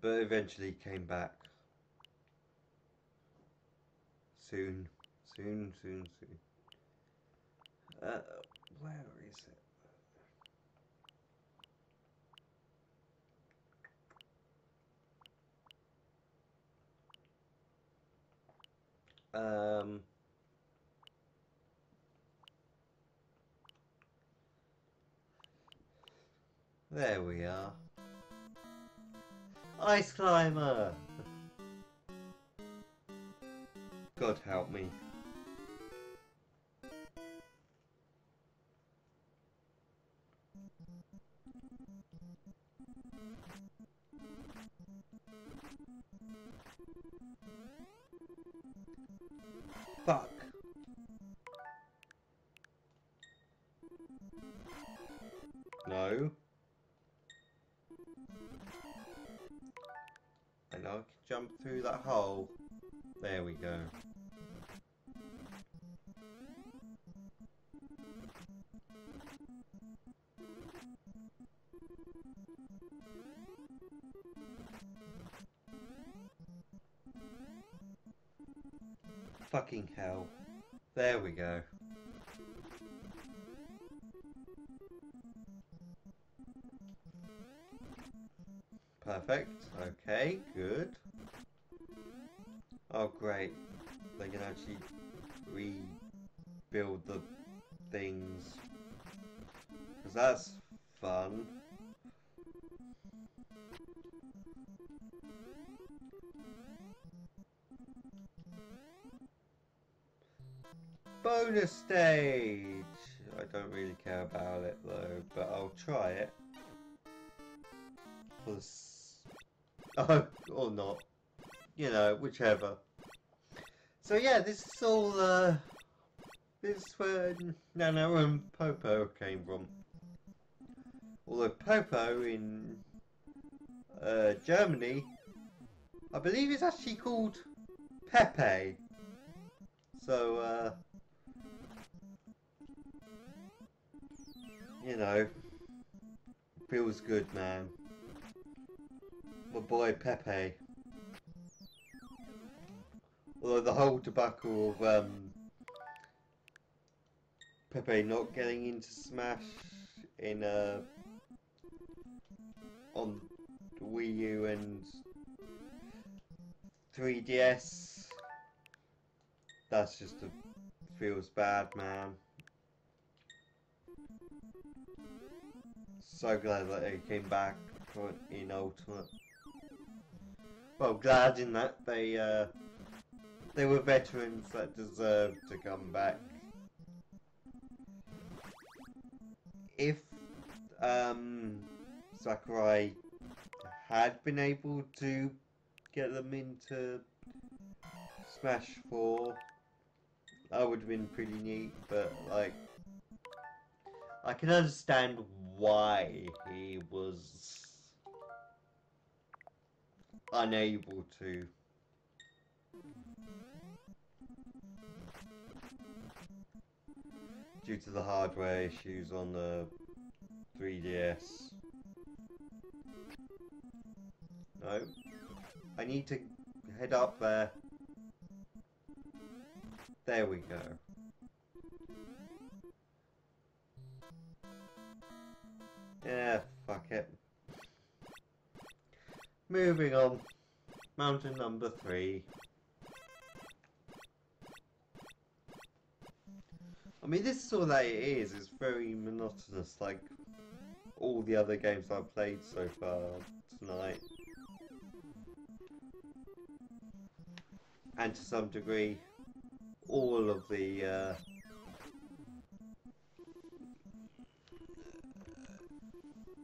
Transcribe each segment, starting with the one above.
but eventually came back. Soon, soon, soon, soon. Uh, where is it? Um, there we are. Ice climber! God help me. Fuck. No. Jump through that hole. There we go. Fucking hell. There we go. Perfect. Okay, good. Oh, great. They can actually rebuild the things. Because that's fun. Bonus stage! I don't really care about it though, but I'll try it. For Oh, or not. You know, whichever. So yeah, this is all, uh, this is where Nana and Popo came from. Although Popo in uh, Germany, I believe it's actually called Pepe. So, uh, you know, feels good, man. My boy Pepe. Although the whole debacle of um, Pepe not getting into Smash in uh, on Wii U and 3DS, that's just a feels bad, man. So glad that they came back in Ultimate. Well, glad in that they uh, they were veterans that deserved to come back. If um, Sakurai had been able to get them into Smash 4, that would have been pretty neat, but like, I can understand why he was unable to. Due to the hardware issues on the 3DS. No. I need to head up there. There we go. Yeah, fuck it. Moving on. Mountain number three. I mean, this is all that it is. It's very monotonous, like all the other games I've played so far tonight. And to some degree, all of the uh,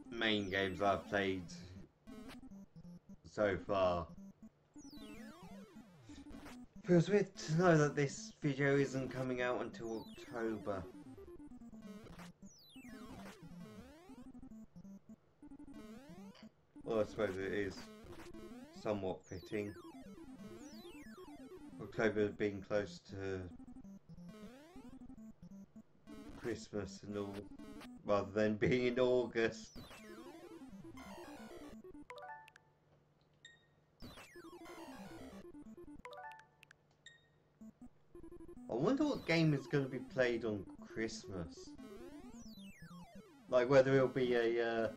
main games I've played so far. Feels weird to know that this video isn't coming out until October. Well, I suppose it is somewhat fitting. October being close to Christmas and all, rather than being in August. I wonder what game is going to be played on Christmas. Like whether it'll be a uh,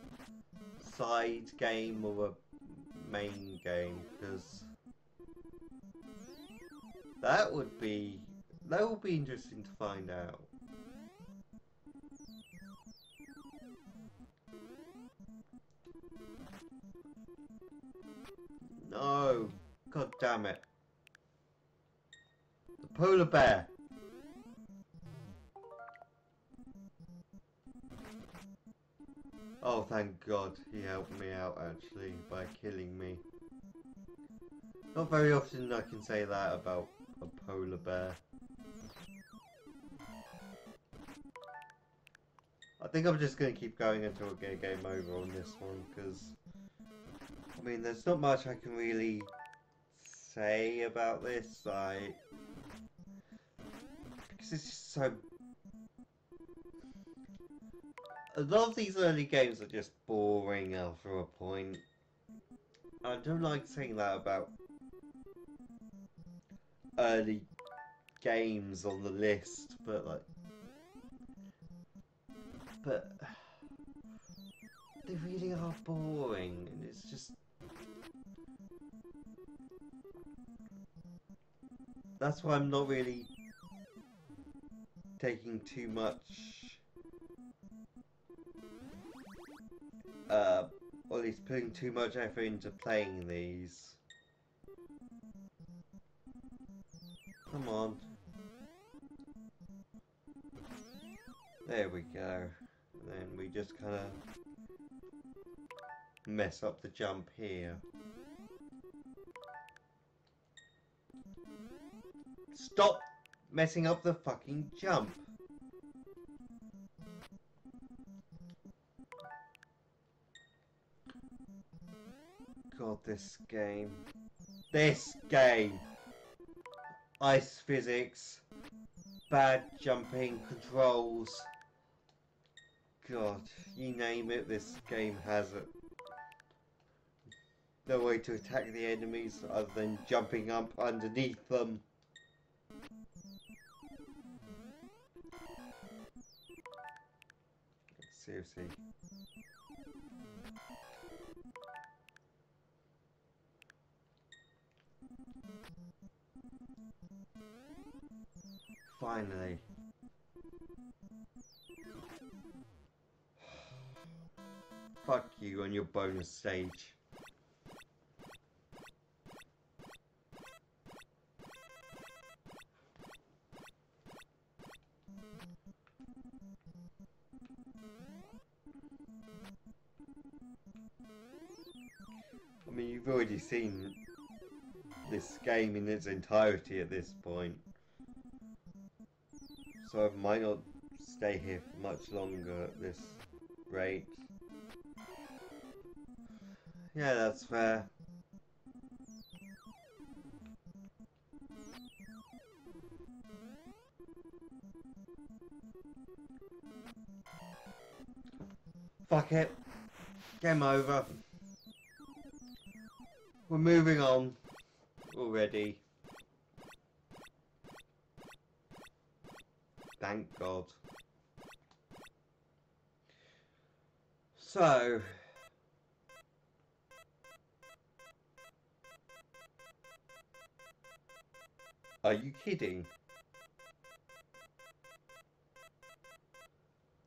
side game or a main game, because that would be that would be interesting to find out. No, god damn it. Polar bear. Oh, thank God, he helped me out actually by killing me. Not very often I can say that about a polar bear. I think I'm just going to keep going until I get game over on this one, because, I mean, there's not much I can really say about this, because it's just so... A lot of these early games are just boring after a point. I don't like saying that about early games on the list, but like, but they really are boring, and it's just that's why I'm not really taking too much, uh, or at least putting too much effort into playing these. Come on. There we go. And then we just kind of mess up the jump here. Stop messing up the fucking jump. God, this game. This game! ice physics, bad jumping controls. God, you name it, this game has it. No way to attack the enemies other than jumping up underneath them. Finally. Fuck you on your bonus stage. You've already seen this game in its entirety at this point so I might not stay here for much longer at this rate. Yeah, that's fair. Fuck it. Game over. We're moving on already. Thank God. So... Are you kidding?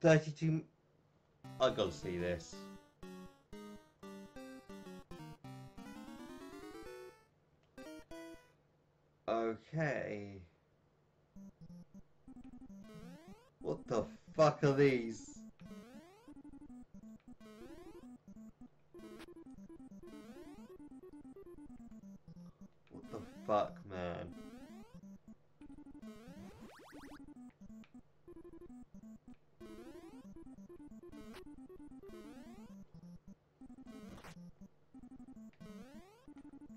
32... I gotta see this. What the fuck are these? What the fuck, man?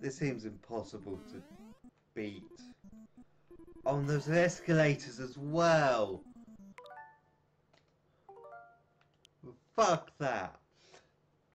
This seems impossible to beat. Oh, and there's escalators as well.